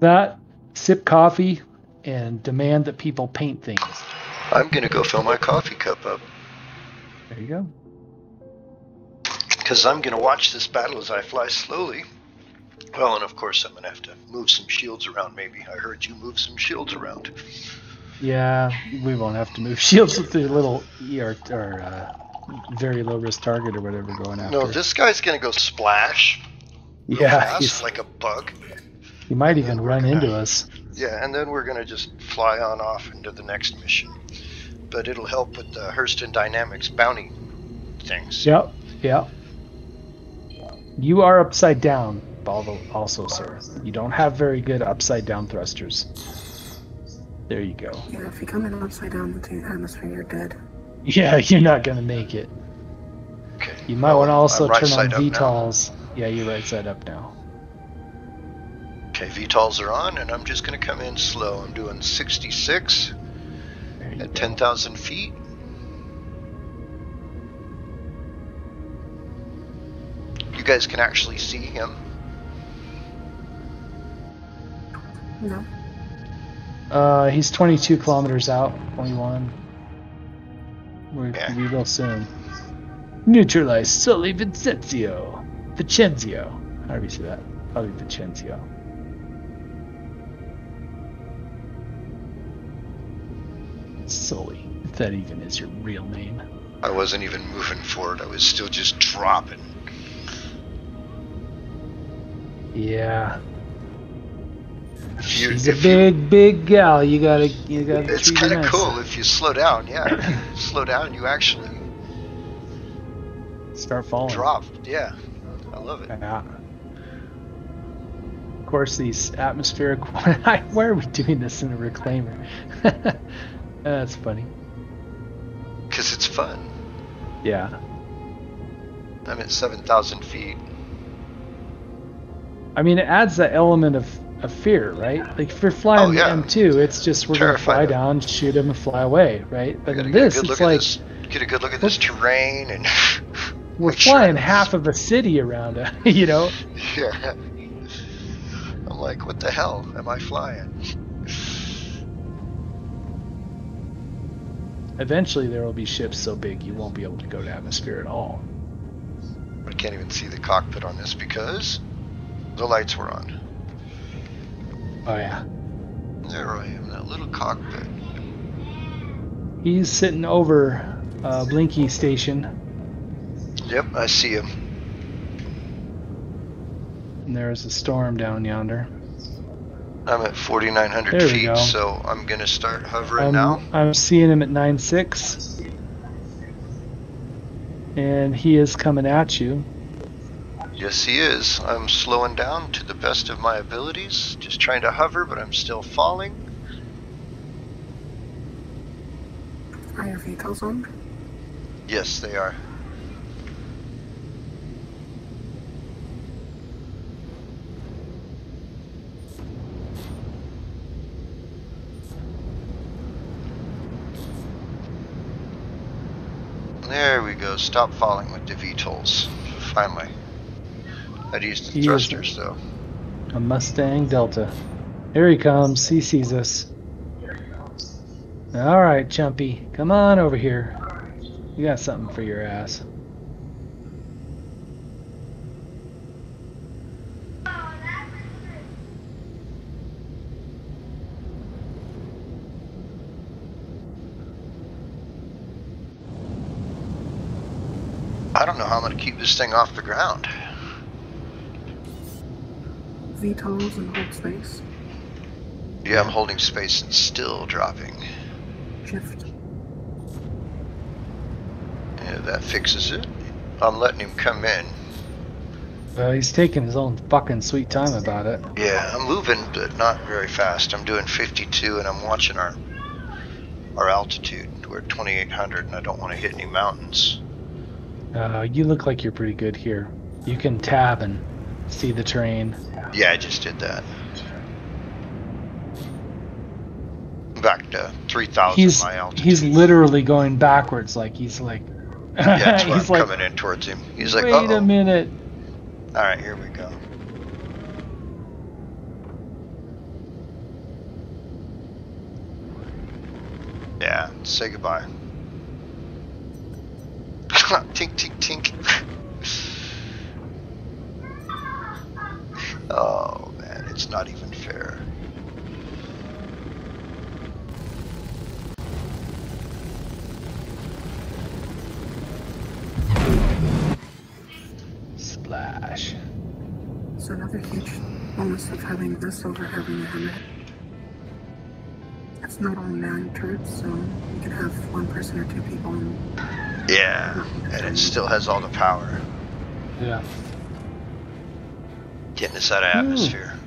That, sip coffee, and demand that people paint things. I'm gonna go fill my coffee cup up. There you go. Because I'm gonna watch this battle as I fly slowly. Well, and of course I'm gonna have to move some shields around maybe. I heard you move some shields around. Yeah, we won't have to move shields with the little E or, uh, very low risk target or whatever going after. No, this guy's gonna go splash. yeah, fast, he's, like a bug. He might even run gonna- into us. Yeah, and then we're gonna just fly on off into the next mission. But it'll help with the Hurston Dynamics bounty things. Yep, yep. You are upside down, although also, sir. You don't have very good upside down thrusters. There you go. Yeah, if you come in upside down with the atmosphere, you're dead. Yeah, you're not gonna make it. Okay. You might want to also right turn on side up now. VTOLs. Yeah, you're right side up now. Okay, VTOLs are on, and I'm just gonna come in slow. I'm doing 66 at 10,000 feet. You guys can actually see him. No. Uh, he's 22 kilometers out. 21. We're, Yeah. We will soon. Neutralize Sully Vincenzio. Vicenzio. How do you say that? Probably Vicenzio. Sully. If that even is your real name. I wasn't even moving forward. I was still just dropping. Yeah. If you- She's a if you- big, big gal. You gotta, you gotta. It's kind of nice. cool if you slow down. Yeah, slow down, you actually Start falling. drop. Yeah, I love it. Yeah. Of course, these atmospheric. Why are we doing this in a reclaimer? Uh, that's funny. Because it's fun. Yeah. I'm at 7,000 feet. I mean, it adds that element of, of fear, right? Like if you're flying Oh, yeah. M2, it's just we're gonna fly Terrified. down, shoot him, and fly away, right? But in this, it's like this. Get a good look at this terrain and. we're make sure flying half of a city around it, you know? Yeah. I'm like, what the hell am I flying? Eventually, there will be ships so big you won't be able to go to atmosphere at all. I can't even see the cockpit on this because the lights were on. Oh yeah. There I am, that little cockpit. He's sitting over uh, Blinky Station, Yep, I see him. and there's a storm down yonder. I'm at 4,900 feet, go. so I'm gonna start hovering I'm, now. I'm seeing him at 9.6. And he is coming at you. Yes, he is. I'm slowing down to the best of my abilities, just trying to hover, but I'm still falling. Are your vehicles on? Yes, they are. There we. Stop falling with the VTOLs. Finally. I'd use the He thrusters though. A Mustang Delta. Here he comes. He sees us. All right, Chumpy. Come on over here. You got something for your ass. I don't know how I'm gonna keep this thing off the ground. VTOLs and hold space. Yeah, I'm holding space and still dropping. Shift. Yeah, that fixes it. I'm letting him come in. Well, he's taking his own fucking sweet time about it. Yeah, I'm moving, but not very fast. I'm doing 52, and I'm watching our our altitude. We're at 2,800, and I don't want to hit any mountains. Uh, you look like you're pretty good here. You can tab and see the terrain. Yeah, I just did that. Back to 3,000 miles. He's literally going backwards, like he's like. yeah, he's like, coming in towards him. He's like, wait Uh-oh. a minute. All right, here we go. Yeah, say goodbye tink, tink, tink. oh man, it's not even fair. Splash. So another huge bonus of having this over having a hammerhead. It's not only nine turrets, so you can have one person or two people in Yeah, and it still has all the power. Yeah. Getting us out of hmm. atmosphere.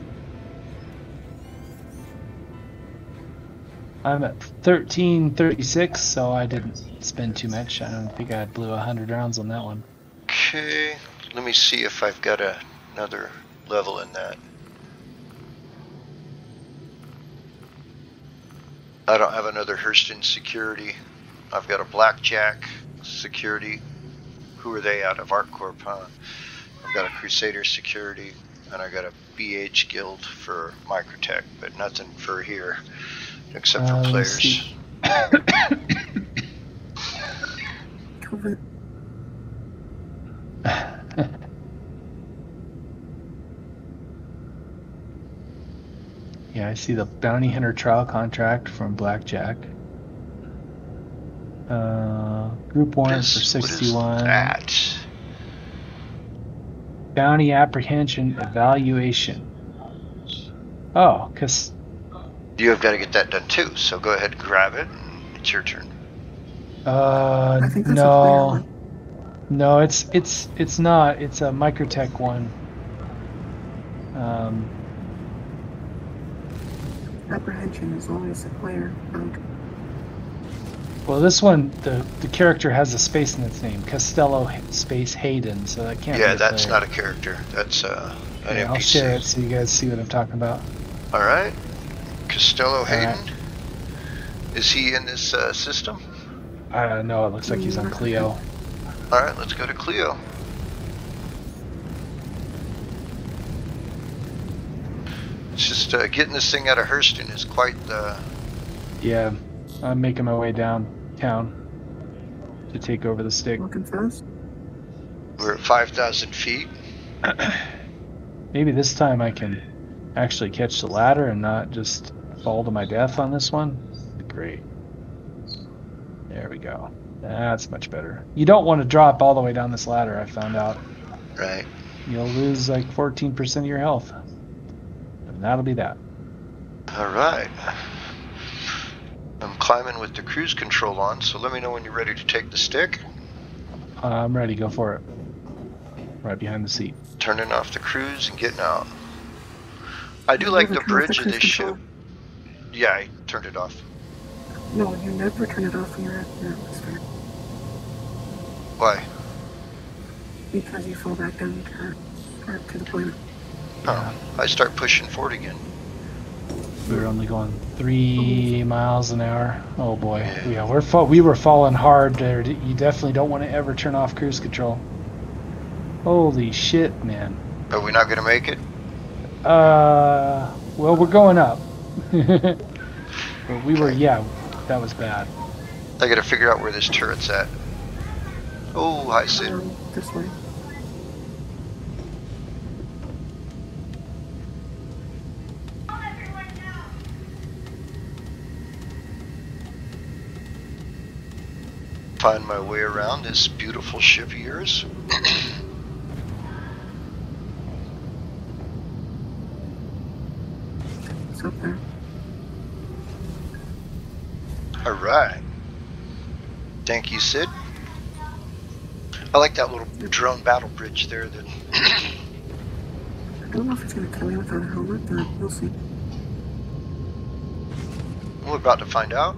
I'm at 1336, so I didn't spend too much. I don't think I blew 100 rounds on that one. Okay, let me see if I've got a, another level in that. I don't have another Hurston security. I've got a Blackjack security. Who are they out of ArcCorp, huh? I've got a Crusader security, and I got a BH guild for Microtech, but nothing for here, except for Uh, players. COVID. yeah, I see the bounty hunter trial contract from Blackjack. Uh, group warrant for This- what is 61. that? Bounty apprehension evaluation. Oh, cause You have got to get that done too, so go ahead and grab it, and it's your turn. uh, I think that's a player no, no, it's it's it's not. It's a Microtech one. Um, Apprehension is always a player mode. Well, this one the the character has a space in its name, Costello Space Hayden, so that can't. yeah, that's player. not a character. That's uh, an Yeah, I'll NPC. share it so you guys see what I'm talking about. All right, Costello right. Hayden. Is he in this uh, system? Uh, no, it looks like he's on Clio. All right, let's go to Clio. It's just uh, getting this thing out of Hurston is quite the. Yeah, I'm making my way downtown to take over the stick. Looking fast. We're at 5,000 feet. Maybe this time I can actually catch the ladder and not just fall to my death on this one. Great. There we go. That's much better. You don't want to drop all the way down this ladder, I found out. Right. You'll lose like 14% of your health. And that'll be that. All right. I'm climbing with the cruise control on, so let me know when you're ready to take the stick. Uh, I'm ready, go for it. Right behind the seat. Turning off the cruise and getting out. I do You like the turn off bridge of cruise this ship. Yeah, I turned it off. No, you never turn it off when you're at the atmosphere Why? because you fall back down to to the planet. Oh, I start pushing forward again. We were only going three miles an hour. Oh boy, yeah, we're fa- we were falling hard there. You definitely don't want to ever turn off cruise control. Holy shit, man. Are we not going to make it? Uh, well, we're going up. but we were, yeah, that was bad. I got to figure out where this turret's at. Oh, hi, Syd. Um, this way. Find my way around this beautiful ship of yours. There. All right. Thank you, Syd. I like that little drone battle bridge there. That I don't know if it's gonna kill me without a helmet, but we'll see. we're about to find out.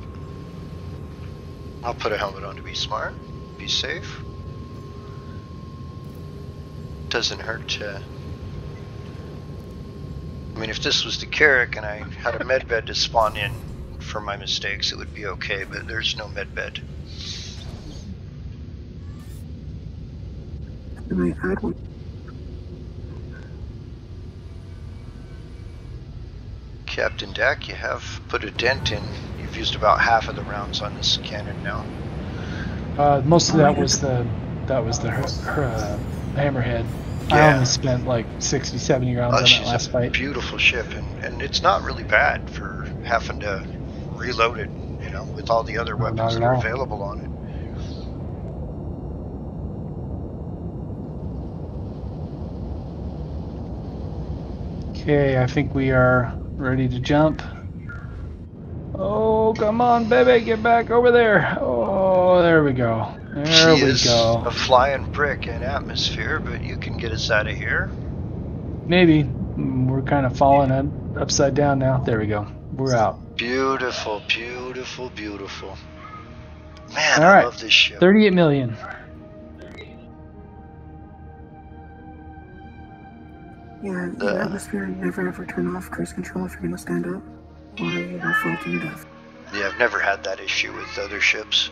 I'll put a helmet on to be smart, be safe. Doesn't hurt to. I mean, if this was the Carrack and I had a med bed to spawn in for my mistakes, it would be okay. But there's no med bed. I might one. Captain Dak, you have put a dent in. You've We've used about half of the rounds on this cannon now. Uh, most of that was the that was the her, her, uh, hammerhead. I only spent like 60, 70 rounds Oh, on that she's last a fight. beautiful ship, and, and it's not really bad for having to reload it, you know, with all the other weapons at that are all. available on it. Okay, I think we are ready to jump. Oh, come on, baby, get back over there. Oh, there we go. There she we is go. a flying brick in atmosphere, but you can get us out of here. Maybe Mm, we're kind of falling up, upside down now. There we go. We're out. Beautiful, beautiful, beautiful. Man, All I right. love this ship. 38 million. Yeah, in The- atmosphere, never ever turn off cruise control if you're gonna stand up, or you will fall to your death. Yeah, I've never had that issue with other ships.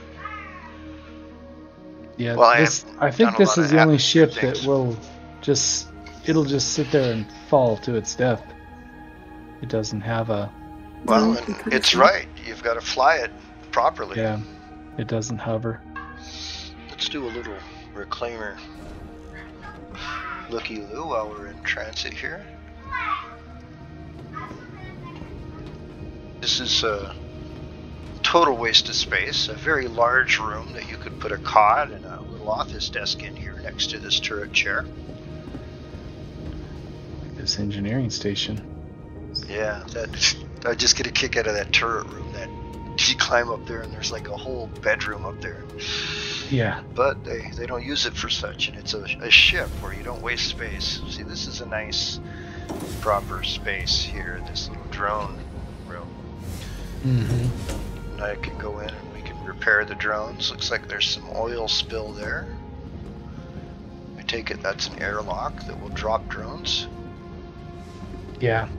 Yeah, Well, I this, have I think this is the only atmosphere ship that will just it'll just sit there and fall to its death. It doesn't have a Well, and it's right. You've got to fly it properly. yeah. It doesn't hover. Let's do a little reclaimer looky loo while we're in transit here. This is a total waste of space. A very large room that you could put a cot and a little office desk in here next to this turret chair. This engineering station. Yeah, that I just get a kick out of that turret room. That you climb up there and there's like a whole bedroom up there. Yeah. but they, they don't use it for such and it's a, a ship where you don't waste space see this is a nice proper space here this little drone room Mm-hmm. And i can go in and we can repair the drones looks like there's some oil spill there i take it that's an airlock that will drop drones Yeah.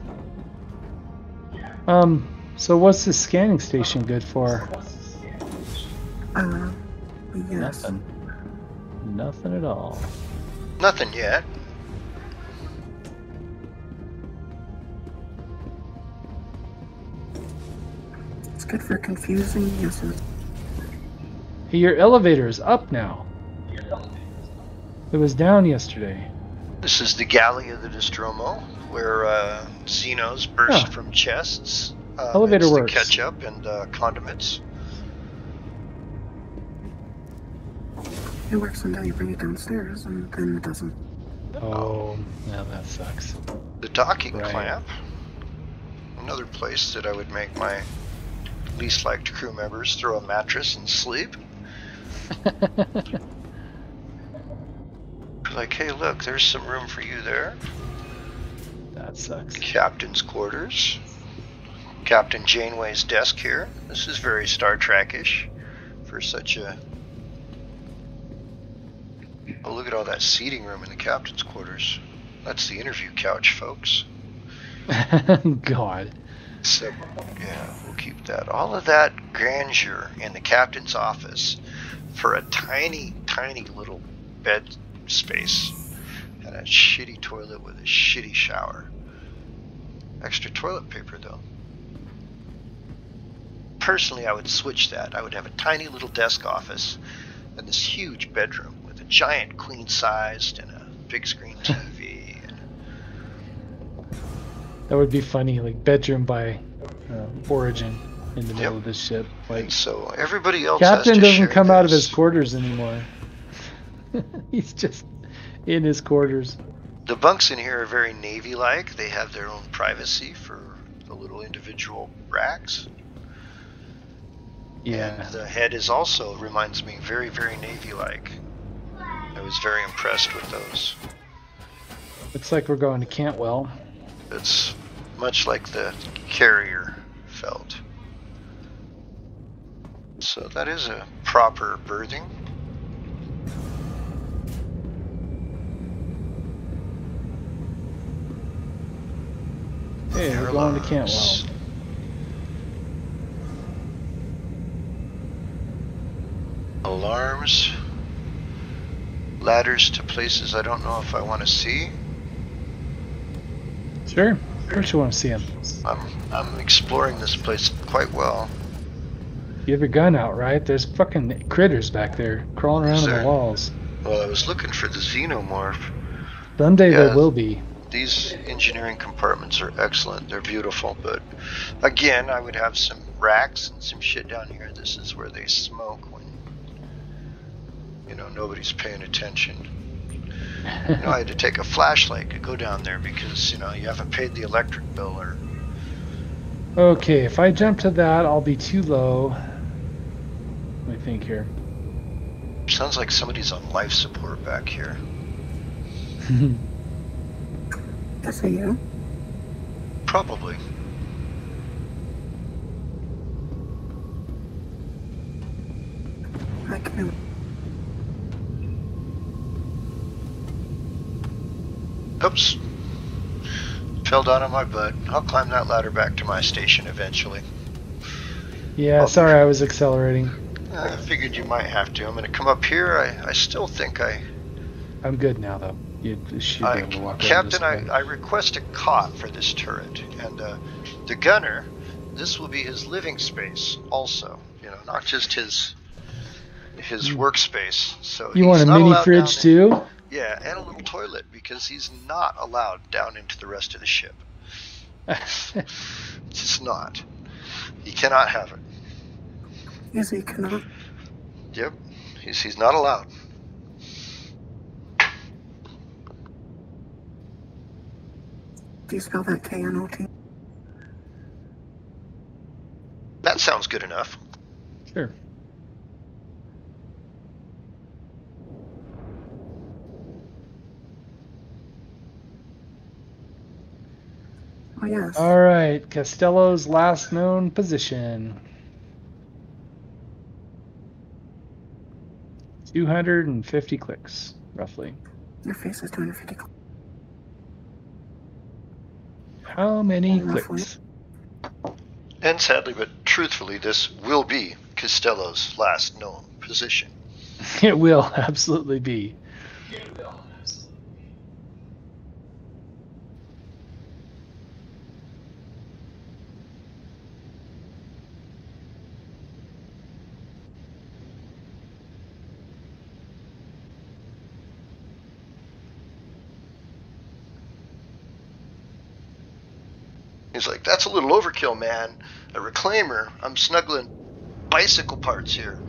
Um. So what's this scanning station good for? Uh, yes. Nothing. Nothing at all. nothing yet good for confusing uses. Hey, your elevator is up now. It was down yesterday. this is the galley of the Nostromo, where uh, Xenos burst Huh. from chests. Uh, Elevator it's the works. ketchup and uh, condiments. It works until you bring it downstairs, and then it doesn't. Oh, now that sucks. The docking Right. clamp. Another place that I would make my least liked crew members throw a mattress and sleep. Like, hey, look, there's some room for you there. that sucks. Captain's quarters. Captain Janeway's desk here. This is very Star Trek-ish for such a. Oh, look at all that seating room in the captain's quarters. That's the interview couch, folks. God. So, yeah, we'll keep that. All of that grandeur in the captain's office for a tiny, tiny little bed space and a shitty toilet with a shitty shower. Extra toilet paper, though. Personally, I would switch that. I would have a tiny little desk office and this huge bedroom with a giant queen sized and a big screen TV. That would be funny, like bedroom by uh, origin in the middle Yep. of the ship. Like so everybody else has Captain doesn't come out of his quarters anymore. He's just in his quarters. The bunks in here are very Navy-like. They have their own privacy for the little individual racks. Yeah. And the head is also reminds me very, very Navy-like. I was very impressed with those. Looks like we're going to Cantwell. It's much like the carrier felt. So that is a proper berthing. Hey, we're going to Cantwell. Alarms. Alarms. Ladders to places I don't know if I want to see. Sure. Course you want to see him. I'm I'm exploring this place quite well. You have your gun out, right? There's fucking critters back there crawling around in the walls. Well, I was looking for the xenomorph. Someday Yeah. there will be. These engineering compartments are excellent. They're beautiful, but again, I would have some racks and some shit down here. This is where they smoke when you know nobody's paying attention. You know, I had to take a flashlight to go down there because you know you haven't paid the electric bill or okay, if I jump to that, I'll be too low. Let me think here. sounds like somebody's on life support back here. That's a you. Probably. I can. Oops. Fell down on my butt. I'll climb that ladder back to my station eventually. yeah, Oh. sorry, I was accelerating. I figured you might have to. I'm gonna come up here. I, I still think I. I'm good now, though. You should be I able to walk Captain, I. I request a cot for this turret. And uh, the gunner, this will be his living space also. You know, not just his his workspace. So. You want a mini fridge too? In- yeah, and a little toilet because he's not allowed down into the rest of the ship. Just not. He cannot have it. Yes, you cannot. Yep, he's he's not allowed. Do you spell that K N O T? That sounds good enough. sure. Oh yes. All right, Costello's last known position. 250 clicks, roughly. Your face is 250. cl- How many Roughly. clicks? And sadly, but truthfully, this will be Costello's last known position. It will absolutely be. He's like, that's a little overkill, man. A reclaimer. I'm snuggling bicycle parts here.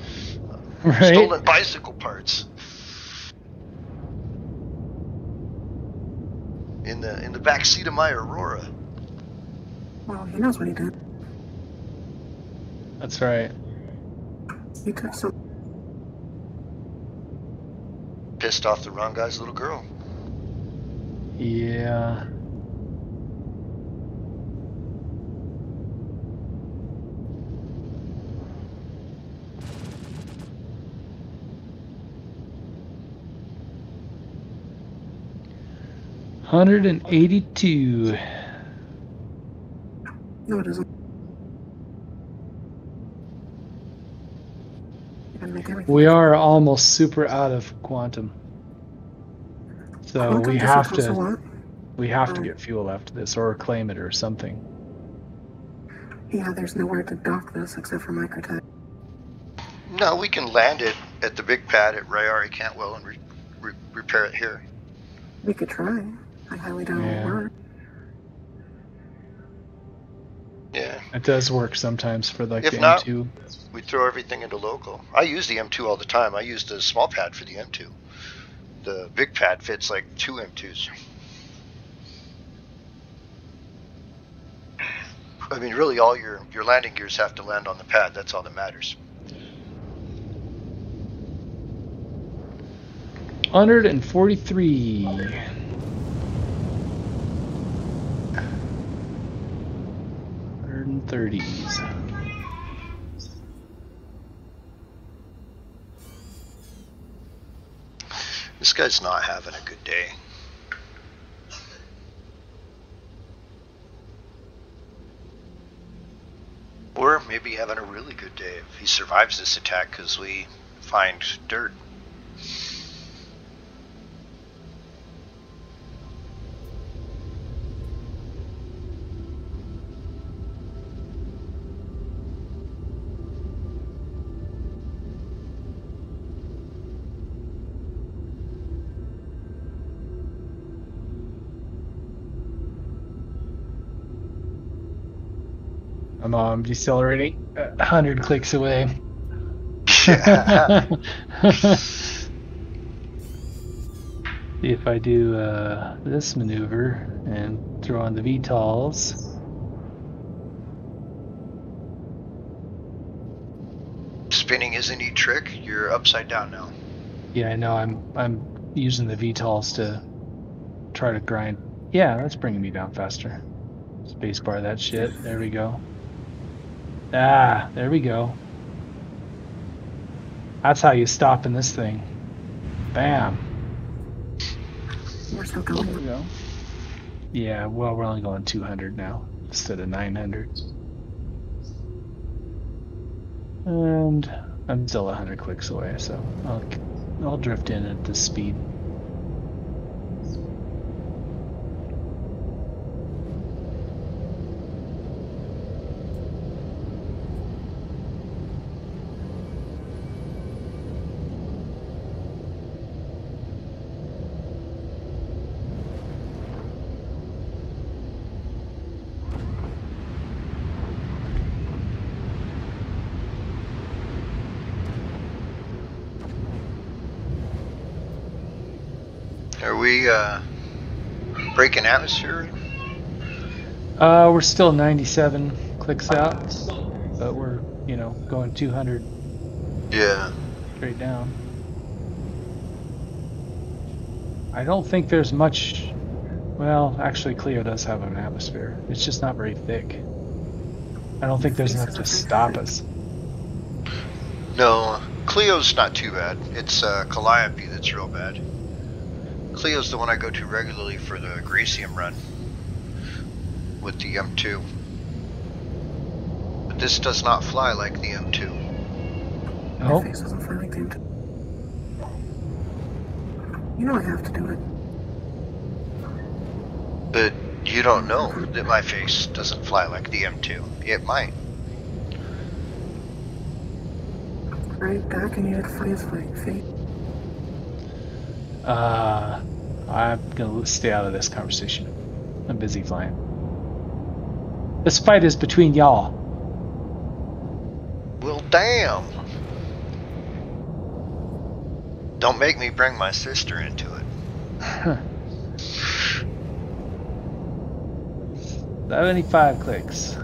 Right? Stolen bicycle parts. In the in the back seat of my Aurora. Well, he knows what he did. That's right. He took some. Pissed off the wrong guy's little girl. Yeah. Hundred and eighty-two. No, it isn't. You gotta make everything. We are almost super out of quantum. So Quantum we doesn't have to we have to get fuel after this or claim it or something. Yeah, there's nowhere to dock this except for microtech. No, we can land it at the big pad at Rayari Cantwell and re- re- repair it here. We could try. I highly doubt Yeah. it'll work. Yeah, It does work sometimes for like If the not- M2. we throw everything into local. I use the M2 all the time. I use the small pad for the M2. The big pad fits like two M2s. I mean, really, all your your landing gears have to land on the pad. That's all that matters. Hundred This guy's not having a good day. Or maybe having a really good day if he survives this attack because we find dirt. I'm, um, decelerating. A hundred clicks away. If I do uh, this maneuver and throw on the VTOLs. Spinning is a neat trick. You're upside down now. Yeah, I know. I'm I'm using the VTOLs to try to grind. Yeah, that's bringing me down faster. Spacebar that shit. There we go. Ah, there we go. That's how you stop in this thing. Bam. We're still There we go. Yeah, well, we're only going 200 now instead of 900. And I'm still 100 clicks away, so I'll, I'll drift in at this speed. Are we uh, breaking atmosphere? Uh, we're still 97 clicks out, but we're, you know, going 200 Yeah. straight down. I don't think there's much. Well, actually, Clio does have an atmosphere. It's just not very thick. I don't think there's enough to stop us. No, Clio's not too bad. It's uh, Calliope that's real bad. Clio's the one I go to regularly for the Gracium run with the M2. But this does not fly like the M2. My Oh, face doesn't fly like the M2. You know I have to do it. But you don't know that my face doesn't fly like the M2. It might. Right back and you had to fly his flight. Uh, I'm gonna stay out of this conversation. I'm busy flying. This fight is between y'all. Well, damn. Don't make me bring my sister into it. 75 clicks.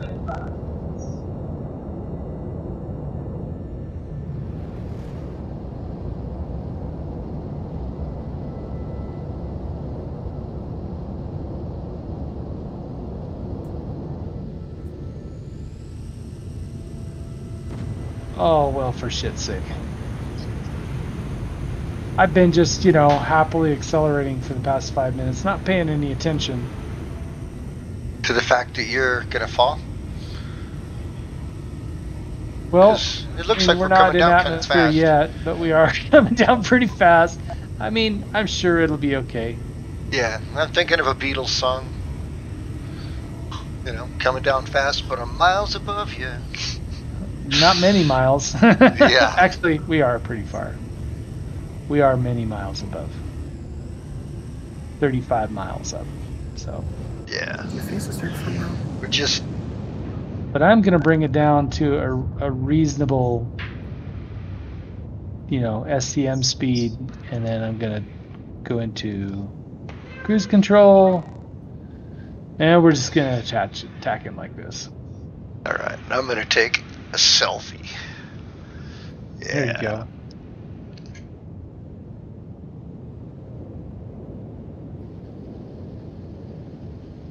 Oh, well, for shit's sake. I've been just, you know, happily accelerating for the past five minutes, not paying any attention. To the fact that you're gonna fall? Well, it looks I mean, like we're we're not coming in atmosphere fast. yet, but we are coming down pretty fast. I mean, I'm sure it'll be okay. Yeah, I'm thinking of a Beatles song. You know, coming down fast, but I'm miles above you. Not many miles. Yeah. Actually, we are pretty far. We are many miles above. 35 miles up. So, Yeah, Your face is starting to fall out. we're just but I'm going to bring it down to a, a reasonable you know, SCM speed and then I'm going to go into cruise control and we're just going to attach attack him like this. all right. I'm gonna take a selfie. Yeah. There you go.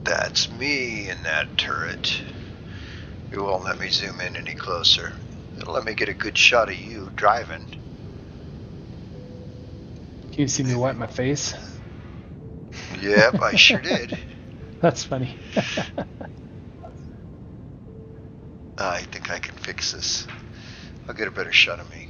That's me in that turret. You won't let me zoom in any closer. It'll let me get a good shot of you driving. Can you see me wipe my face? Yep, I sure did. That's funny. I think I can fix this. I'll get a better shot of me.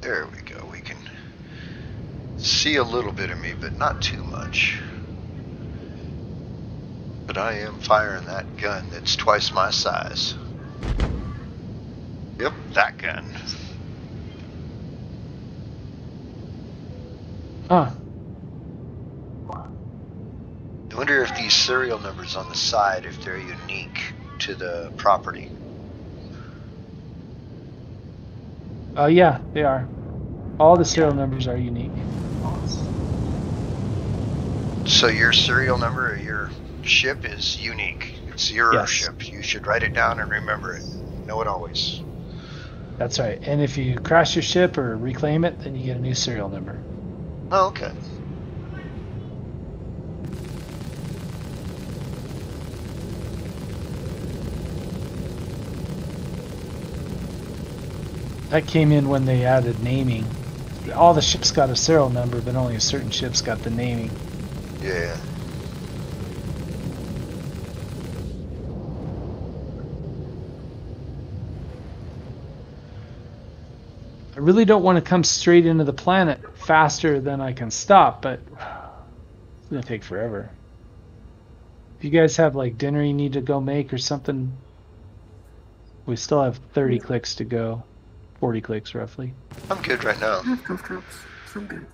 There we go. We can see a little bit of me, but not too much. But I am firing that gun that's twice my size. Yep, that gun. Huh. I wonder if these serial numbers on the side, if they're unique to the property. Oh yeah, they are. All the serial numbers are unique. So your serial number or your ship is unique. It's your Yes. ship. You should write it down and remember it. Know it always. That's right. And if you crash your ship or reclaim it, then you get a new serial number. Oh, okay. That came in when they added naming. All the ships got a serial number, but only a certain ships got the naming. Yeah. I really don't want to come straight into the planet faster than I can stop, but it's gonna take forever. If you guys have like dinner you need to go make or something, we still have 30 clicks to go. 40 clicks roughly. I'm good right now. I have golf drops. So I'm good.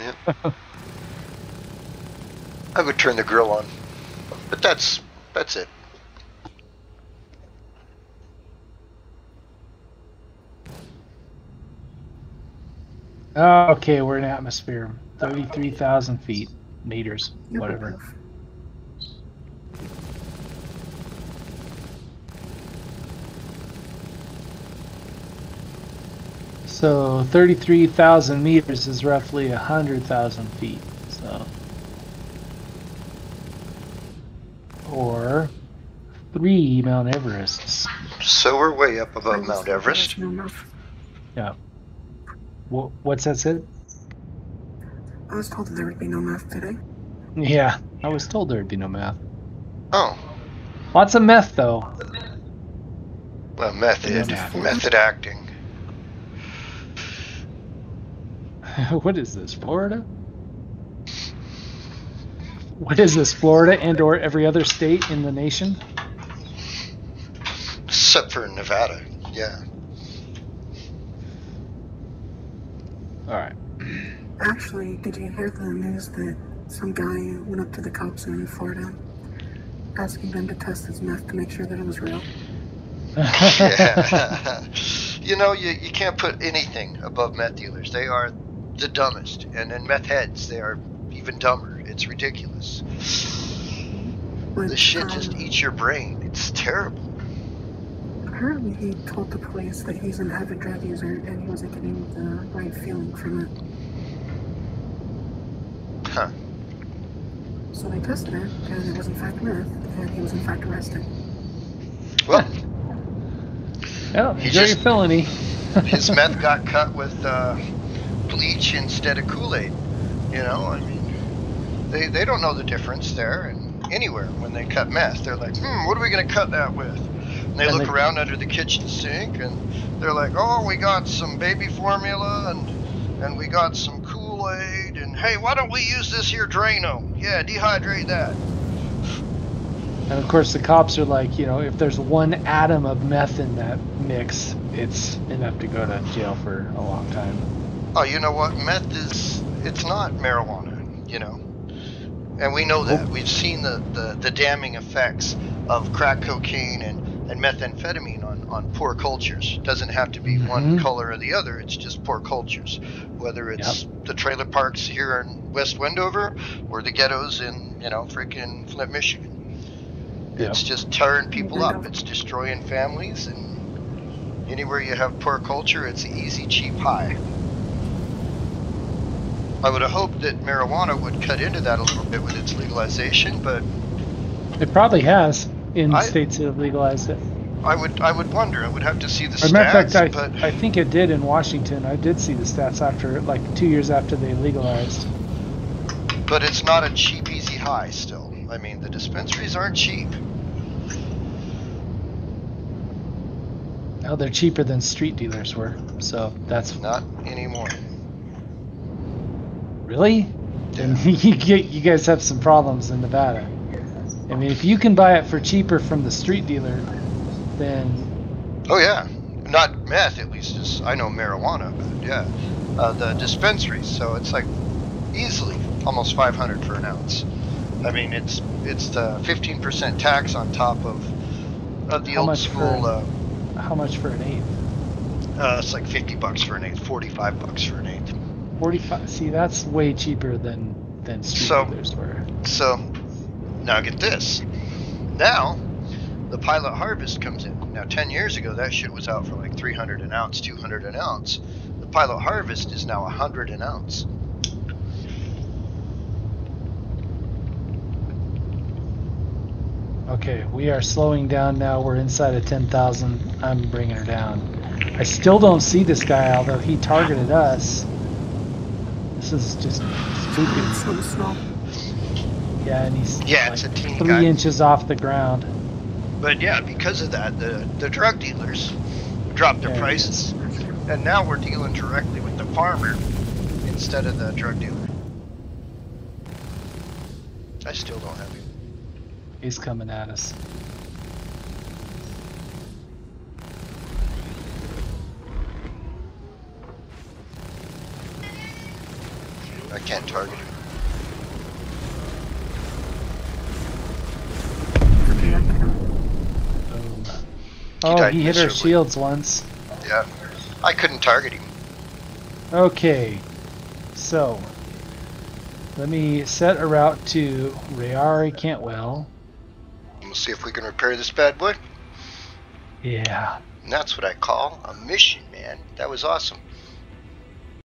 I would turn the grill on. But that's that's it. Oh, okay, we're in atmosphere. 33,000 feet. Meters. Yep, Whatever. So 33,000 meters is roughly 100,000 feet. So. Or three Mount Everests. So we're way up above Mount told Everest. there was no enough- Wha what's that said? I was told that there would be no math today. Yeah, I was told there'd be no math. Oh, Lots of meth though. well, method, Yeah. method acting. what is this, Florida? What is this, Florida and or every other state in the nation? Except for Nevada. Yeah. All right. Actually, did you hear the news that some guy went up to the cops in Florida asking them to test his meth to make sure that it was real? Yeah. you know, you, you can't put anything above meth dealers. They are the dumbest. And then meth heads, they are even dumber. It's ridiculous. But, This shit um, just eats your brain. It's terrible. Apparently, he told the police that he's an avid drug user and he wasn't getting the right feeling from it. Huh. So they tested it, and it was in fact meth, and he was in fact arrested. Well, Well, He enjoy your just- felony. his meth got cut with uh, bleach instead of Kool-Aid. You know, I mean, they, they don't know the difference there and anywhere when they cut meth. They're like, hmm, what are we going to cut that with? And they And look they- around under the kitchen sink and they're like, oh, we got some baby formula and and we got some Kool-Aid and hey, why don't we use this here Drano? Yeah, dehydrate that. And of course, the cops are like, you know, if there's one atom of meth in that mix, it's enough to go to jail for a long time. Oh, you know what? Meth is it's not marijuana, you know. And we know that. We've seen the, the, the damning effects of crack cocaine and, and methamphetamine on, on poor cultures. Doesn't have to be one Mhm. color or the other, it's just poor cultures. Whether it's the trailer parks here in West Wendover or the ghettos in, you know, freaking Flint, Michigan. It's just tearing people up. It's destroying families and anywhere you have poor culture, it's easy, cheap high. I would have hoped that marijuana would cut into that a little bit with its legalization, but It probably has in I- states that have legalized it. I would I would wonder. I would have to see the As a matter of stats, fact, but I, I think it did in Washington. I did see the stats after, like, two years after they legalized. but it's not a cheap, easy high. Still, I mean, the dispensaries aren't cheap. Oh, they're cheaper than street dealers were. So that's Not anymore. really. Then you get you guys have some problems in Nevada. I mean, if you can buy it for cheaper from the street dealer, then Oh yeah, not meth at least. Is, I know marijuana, but yeah, uh, the dispensaries. So it's like easily almost 500 for an ounce. I mean, it's it's the 15% tax on top of of the How old much for- Uh, How much for an eighth? uh, it's like 50 bucks for an eighth, 45 bucks for an eighth. Forty-five. See, that's way cheaper than than street So- dealers were. So now get this. Now the pilot harvest comes in. Now 10 years ago that shit was out for like 300 an ounce, 200 an ounce. The pilot harvest is now 100 an ounce. Okay, we are slowing down now. We're inside of 10,000. I'm bringing her down. I still don't see this guy, although he targeted us. This is just stupid. Yeah, and he's Yeah, like it's a teeny three inches off the ground. But yeah, because of that, the, the drug dealers dropped their he prices. And now we're dealing directly with the farmer instead of the drug dealer. I still don't have him. He's coming at us. I can't target him. Oh, he hit our shields once. Yeah. I couldn't target him. Okay, so let me set a route to Rayari Cantwell. We'll see if we can repair this bad boy. Yeah, And that's what I call a mission, man. That was awesome.